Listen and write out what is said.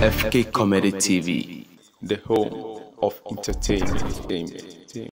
FK Comedy TV. the home of entertainment.